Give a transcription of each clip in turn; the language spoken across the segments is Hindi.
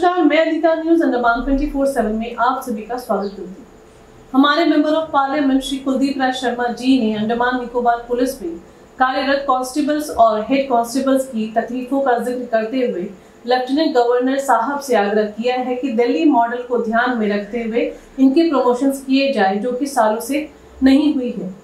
अंडमान 24/7 में आप सभी का स्वागत करती हूँ। हमारे member of parliament Shri Kuldeep Raj Sharma ji ने अंडमान निकोबार पुलिस में कार्यरत कांस्टेबल्स और हेड कांस्टेबल्स की तकलीफों का ज़िक्र करते हुए लेफ्टिनेंट गवर्नर साहब से आग्रह किया है कि दिल्ली मॉडल को ध्यान में रखते हुए इनके प्रमोशन किए जाए, जो कि सालों से नहीं हुई है।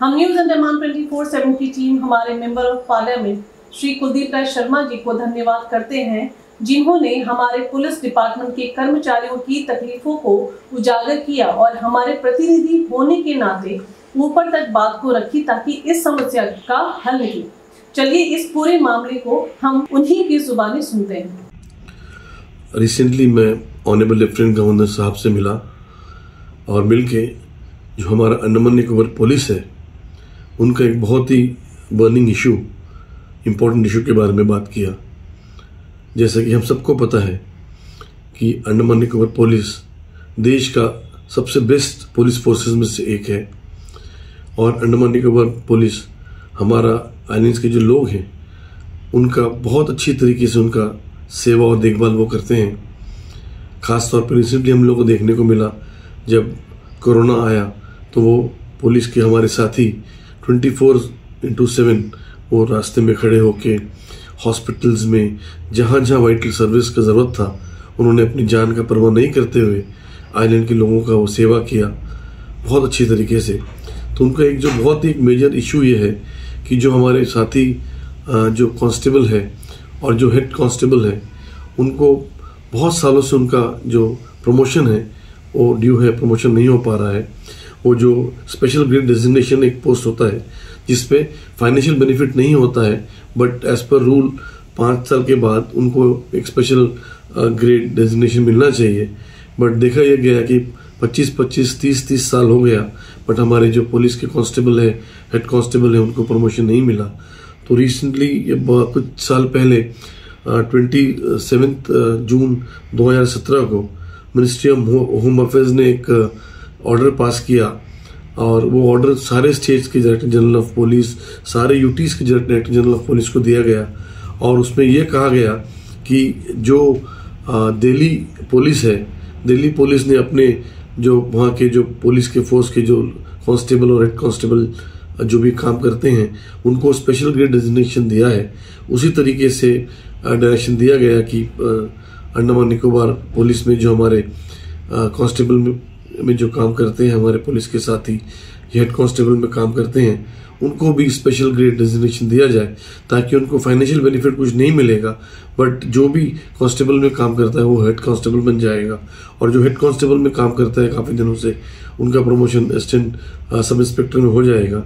हम न्यूज़ अंडमान 24/7 की टीम हमारे member of parliament Shri Kuldeep Rai Sharma ji को धन्यवाद करते हैं जिन्होंने हमारे पुलिस डिपार्टमेंट के कर्मचारियों की तकलीफों को उजागर किया और हमारे प्रतिनिधि होने के नाते ऊपर तक बात को रखी ताकि इस समस्या का हल निकले। चलिए इस पूरे मामले को हम उन्हीं की जुबानी सुनते हैं। रिसेंटली मैं ऑनरेबल लेफ्टिनेंट गवर्नर साहब से मिला और मिलके जो हमारा अंडमान निकोबार पुलिस है, उनका एक बहुत ही बर्निंग इशू इम्पोर्टेंट इशू के बारे में बात किया। जैसा कि हम सबको पता है कि अंडमान निकोबार पुलिस देश का सबसे बेस्ट पुलिस फोर्सेस में से एक है। और अंडमान निकोबार पुलिस हमारा आइलैंड्स के जो लोग हैं, उनका बहुत अच्छी तरीके से उनका सेवा और देखभाल वो करते हैं। खास तौर पर रिसेंटली हम लोग को देखने को मिला, जब कोरोना आया तो वो पुलिस के हमारे साथी 24 फोर इंटू सेवन वो रास्ते में खड़े होके हॉस्पिटल्स में जहाँ जहाँ वाइटल सर्विस का ज़रूरत था, उन्होंने अपनी जान का परवाह नहीं करते हुए आइलैंड के लोगों का वो सेवा किया बहुत अच्छी तरीके से। तो उनका एक जो बहुत ही मेजर इशू ये है कि जो हमारे साथी जो कांस्टेबल है और जो हेड कांस्टेबल है, उनको बहुत सालों से उनका जो प्रमोशन है, वो ड्यू है प्रमोशन नहीं हो पा रहा है। वो जो स्पेशल ग्रेड डेजिग्नेशन एक पोस्ट होता है, जिसपे फाइनेंशियल बेनिफिट नहीं होता है बट एज पर रूल पाँच साल के बाद उनको एक स्पेशल ग्रेड डेजिग्नेशन मिलना चाहिए। बट देखा यह गया कि 25 25 30 30 साल हो गया बट हमारे जो पुलिस के कांस्टेबल है हेड कांस्टेबल है, उनको प्रमोशन नहीं मिला। तो रिसेंटली कुछ साल पहले ट्वेंटी सेवेंथ जून 2017 को मिनिस्ट्री ऑफ़ होम अफेयर्स ने एक ऑर्डर पास किया और वो ऑर्डर सारे स्टेट्स के डायरेक्टर जनरल ऑफ़ पुलिस सारे यूटीज के डायरेक्टर जनरल ऑफ़ पुलिस को दिया गया। और उसमें यह कहा गया कि जो दिल्ली पुलिस है दिल्ली पुलिस ने अपने जो वहाँ के जो पुलिस के फोर्स के जो कांस्टेबल और हेड कांस्टेबल जो भी काम करते हैं, उनको स्पेशल ग्रेड डेजिग्नेशन दिया है। उसी तरीके से डायरेक्शन दिया गया कि अंडमान निकोबार पुलिस में जो हमारे कांस्टेबल में जो काम करते हैं, हमारे पुलिस के साथी हेड कांस्टेबल में काम करते हैं, उनको भी स्पेशल ग्रेड डेजिग्नेशन दिया जाए, ताकि उनको फाइनेंशियल बेनिफिट कुछ नहीं मिलेगा बट जो भी कांस्टेबल में काम करता है, वो हेड कांस्टेबल बन जाएगा। और जो हेड कांस्टेबल में काम करता है, काफ़ी दिनों से, उनका प्रमोशन असिस्टेंट सब इंस्पेक्टर में हो जाएगा।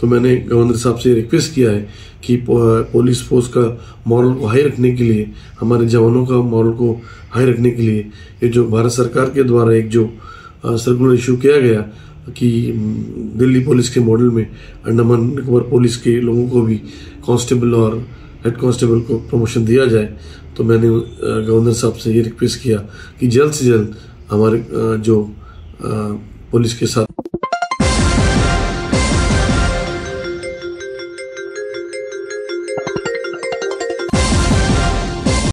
तो मैंने गवर्नर साहब से रिक्वेस्ट किया है कि पुलिस फोर्स का मॉरल को हाई रखने के लिए, हमारे जवानों का मॉरल को हाई रखने के लिए, ये जो भारत सरकार के द्वारा एक जो सर्कुलर इशू किया गया कि दिल्ली पुलिस के मॉडल में अंडमान निकोबार पुलिस के लोगों को भी कांस्टेबल और हेड कांस्टेबल को प्रमोशन दिया जाए तो मैंने गवर्नर साहब से ये रिक्वेस्ट किया कि जल्द से जल्द हमारे जो पुलिस के साथ